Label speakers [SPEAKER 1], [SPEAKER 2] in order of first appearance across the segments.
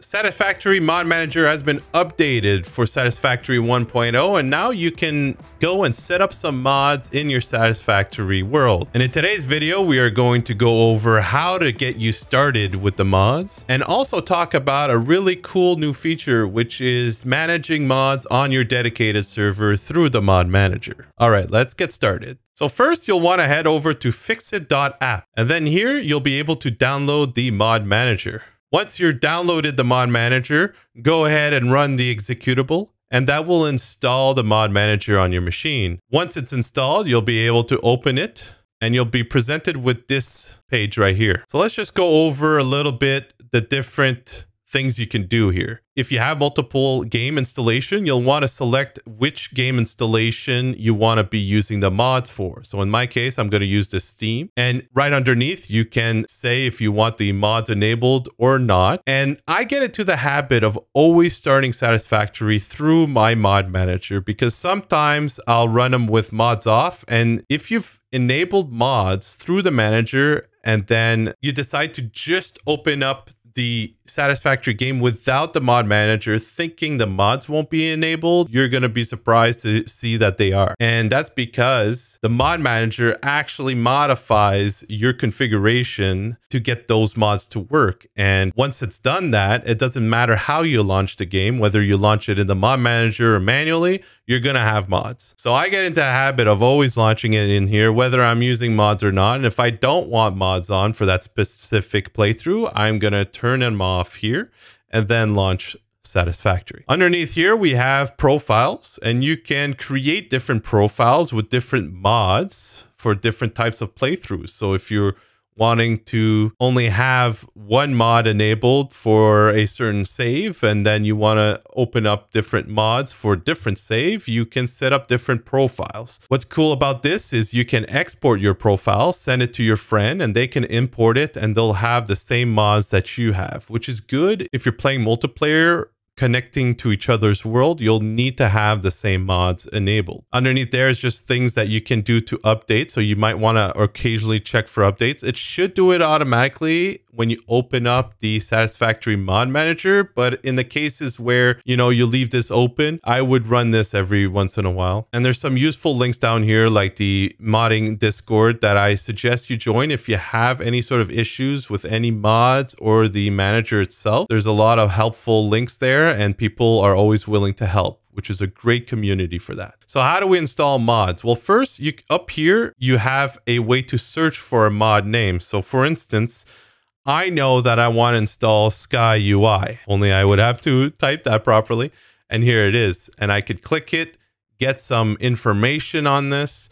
[SPEAKER 1] Satisfactory Mod Manager has been updated for Satisfactory 1.0 and now you can go and set up some mods in your Satisfactory world. And in today's video, we are going to go over how to get you started with the mods and also talk about a really cool new feature, which is managing mods on your dedicated server through the Mod Manager. All right, let's get started. So first you'll want to head over to ficsit.app and then here you'll be able to download the Mod Manager. Once you're downloaded the mod manager, go ahead and run the executable and that will install the mod manager on your machine. Once it's installed, you'll be able to open it and you'll be presented with this page right here. So let's just go over a little bit the different things you can do here. If you have multiple game installation, you'll want to select which game installation you want to be using the mods for. So in my case, I'm going to use the Steam. And right underneath, you can say if you want the mods enabled or not. And I get into the habit of always starting Satisfactory through my mod manager because sometimes I'll run them with mods off. And if you've enabled mods through the manager and then you decide to just open up the satisfactory game without the mod manager thinking the mods won't be enabled you're going to be surprised to see that they are. And that's because the mod manager actually modifies your configuration to get those mods to work. And once it's done that it doesn't matter how you launch the game whether you launch it in the mod manager or manually you're going to have mods. So I get into a habit of always launching it in here, whether I'm using mods or not. And if I don't want mods on for that specific playthrough, I'm going to turn them off here and then launch satisfactory. Underneath here, we have profiles and you can create different profiles with different mods for different types of playthroughs. So if you're wanting to only have one mod enabled for a certain save and then you want to open up different mods for different save, you can set up different profiles. What's cool about this is you can export your profile, send it to your friend and they can import it and they'll have the same mods that you have, which is good if you're playing multiplayer connecting to each other's world, you'll need to have the same mods enabled. Underneath there is just things that you can do to update. So you might want to occasionally check for updates. It should do it automatically when you open up the satisfactory mod manager but in the cases where you know you leave this open i would run this every once in a while and there's some useful links down here like the modding discord that i suggest you join if you have any sort of issues with any mods or the manager itself there's a lot of helpful links there and people are always willing to help which is a great community for that. So how do we install mods? Well, first, you up here, you have a way to search for a mod name. So for instance, I know that I want to install Sky UI, only I would have to type that properly. And here it is. And I could click it, get some information on this,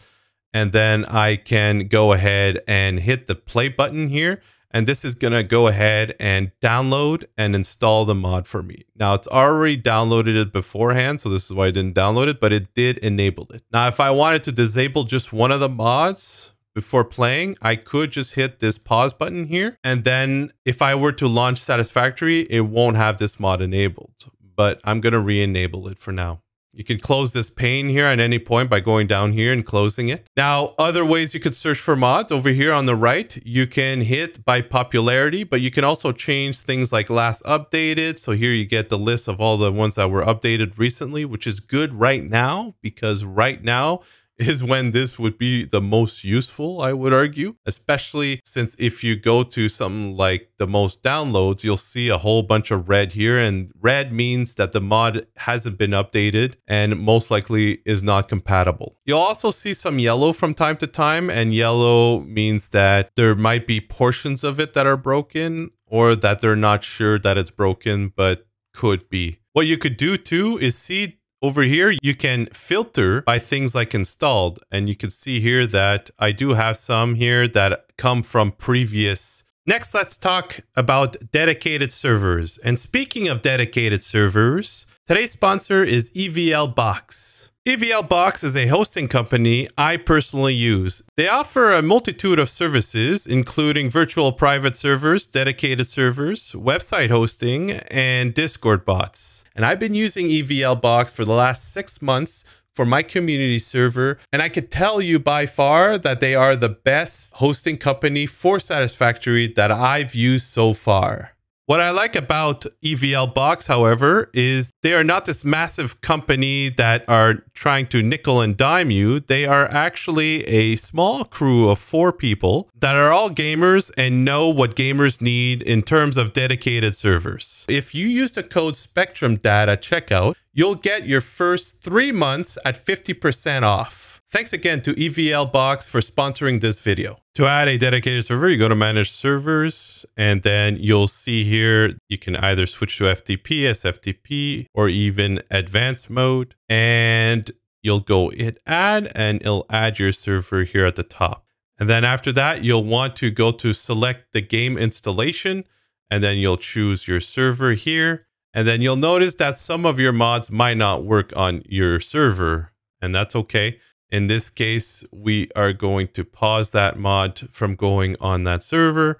[SPEAKER 1] and then I can go ahead and hit the play button here. And this is going to go ahead and download and install the mod for me. Now, it's already downloaded it beforehand, so this is why I didn't download it, but it did enable it. Now, if I wanted to disable just one of the mods, before playing, I could just hit this pause button here. And then if I were to launch Satisfactory, it won't have this mod enabled, but I'm going to re-enable it for now. You can close this pane here at any point by going down here and closing it. Now, other ways you could search for mods over here on the right, you can hit by popularity, but you can also change things like last updated. So here you get the list of all the ones that were updated recently, which is good right now because right now is when this would be the most useful, I would argue. Especially since if you go to something like the most downloads, you'll see a whole bunch of red here. And red means that the mod hasn't been updated and most likely is not compatible. You'll also see some yellow from time to time. And yellow means that there might be portions of it that are broken or that they're not sure that it's broken, but could be. What you could do too is see over here, you can filter by things like installed. And you can see here that I do have some here that come from previous. Next, let's talk about dedicated servers. And speaking of dedicated servers, today's sponsor is EVL Box. EVL Box is a hosting company I personally use. They offer a multitude of services, including virtual private servers, dedicated servers, website hosting, and Discord bots. And I've been using EVL Box for the last six months for my community server. And I can tell you by far that they are the best hosting company for Satisfactory that I've used so far. What I like about EVL Box, however, is they are not this massive company that are trying to nickel and dime you. They are actually a small crew of four people that are all gamers and know what gamers need in terms of dedicated servers. If you use the code Spectrum Data checkout, you'll get your first three months at 50% off. Thanks again to EVL Box for sponsoring this video. To add a dedicated server, you go to manage servers and then you'll see here you can either switch to FTP, SFTP, or even advanced mode. And you'll go hit add and it'll add your server here at the top. And then after that, you'll want to go to select the game installation and then you'll choose your server here. And then you'll notice that some of your mods might not work on your server and that's okay. In this case, we are going to pause that mod from going on that server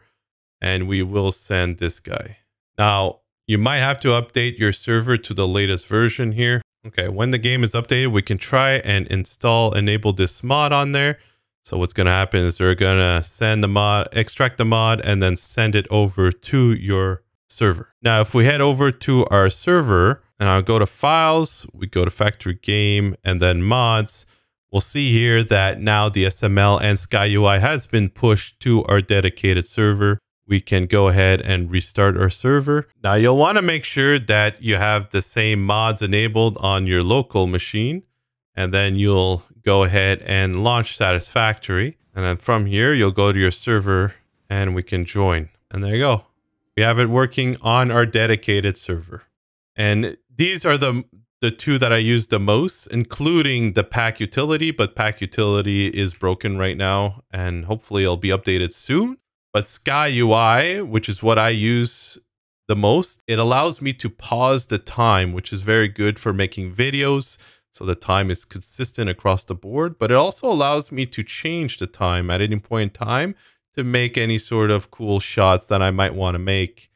[SPEAKER 1] and we will send this guy. Now, you might have to update your server to the latest version here. Okay, when the game is updated, we can try and install, enable this mod on there. So what's going to happen is they're going to send the mod, extract the mod, and then send it over to your server. Now, if we head over to our server and I'll go to files, we go to factory game and then mods, We'll see here that now the SML and SkyUI has been pushed to our dedicated server. We can go ahead and restart our server. Now you'll want to make sure that you have the same mods enabled on your local machine. And then you'll go ahead and launch Satisfactory. And then from here, you'll go to your server and we can join. And there you go. We have it working on our dedicated server. And these are the the two that I use the most, including the Pak Utility, but Pak Utility is broken right now and hopefully it'll be updated soon. But Sky UI, which is what I use the most, it allows me to pause the time, which is very good for making videos. So the time is consistent across the board, but it also allows me to change the time at any point in time to make any sort of cool shots that I might want to make.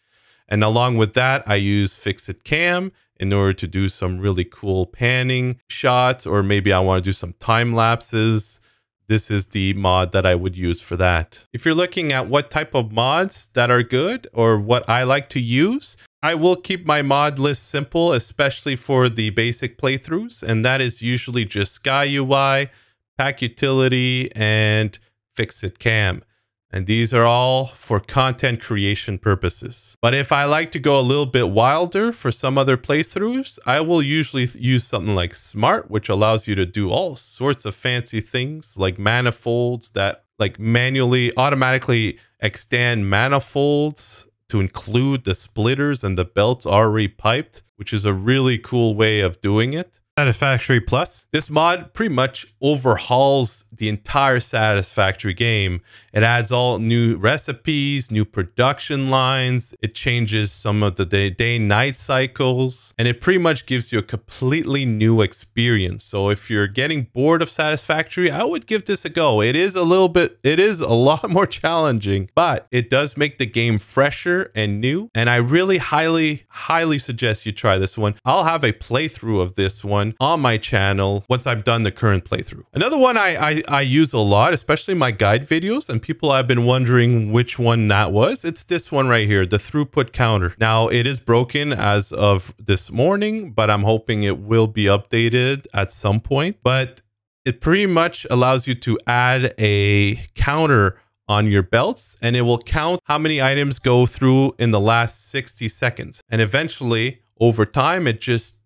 [SPEAKER 1] And along with that, I use FicsIt-Cam in order to do some really cool panning shots, or maybe I want to do some time lapses. This is the mod that I would use for that. If you're looking at what type of mods that are good or what I like to use, I will keep my mod list simple, especially for the basic playthroughs, and that is usually just Sky UI, Pak Utility, and FicsIt-Cam. And these are all for content creation purposes. But if I like to go a little bit wilder for some other playthroughs, I will usually use something like Smart, which allows you to do all sorts of fancy things like manifolds that like manually, automatically extend manifolds to include the splitters and the belts already piped, which is a really cool way of doing it. Satisfactory Plus. This mod pretty much overhauls the entire Satisfactory game. It adds all new recipes, new production lines. It changes some of the day night cycles, and it pretty much gives you a completely new experience. So if you're getting bored of Satisfactory, I would give this a go. It is a little bit, it is a lot more challenging, but it does make the game fresher and new. And I really highly, highly suggest you try this one. I'll have a playthrough of this one one on my channel once I've done the current playthrough. Another one I, I, I use a lot, especially my guide videos, and people have been wondering which one that was. It's this one right here, the throughput counter. Now, it is broken as of this morning, but I'm hoping it will be updated at some point. But it pretty much allows you to add a counter on your belts and it will count how many items go through in the last 60 seconds. And eventually, over time, it just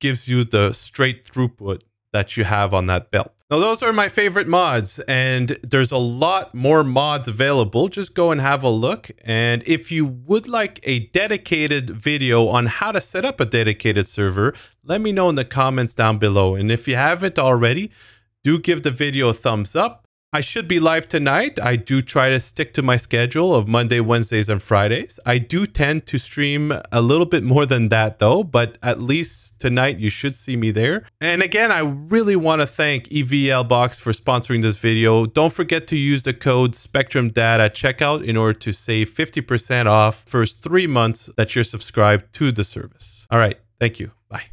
[SPEAKER 1] gives you the straight throughput that you have on that belt. Now, those are my favorite mods, and there's a lot more mods available. Just go and have a look. And if you would like a dedicated video on how to set up a dedicated server, let me know in the comments down below. And if you haven't already, do give the video a thumbs up. I should be live tonight. I do try to stick to my schedule of Monday, Wednesdays, and Fridays. I do tend to stream a little bit more than that though, but at least tonight you should see me there. And again, I really want to thank EVL Box for sponsoring this video. Don't forget to use the code SpectrumDad at checkout in order to save 50% off first three months that you're subscribed to the service. All right. Thank you. Bye.